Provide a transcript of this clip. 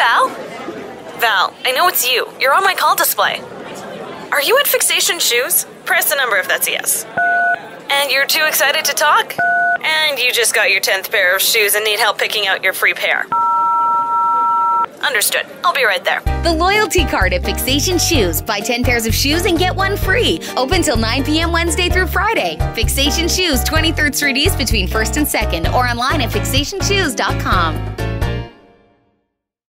Val? Val, I know it's you. You're on my call display. Are you at Fixation Shoes? Press the number if that's a yes. And you're too excited to talk? And you just got your 10th pair of shoes and need help picking out your free pair. Understood. I'll be right there. The loyalty card at Fixation Shoes. Buy 10 pairs of shoes and get one free. Open till 9 p.m. Wednesday through Friday. Fixation Shoes, 23rd Street East between 1st and 2nd, or online at fixationshoes.com.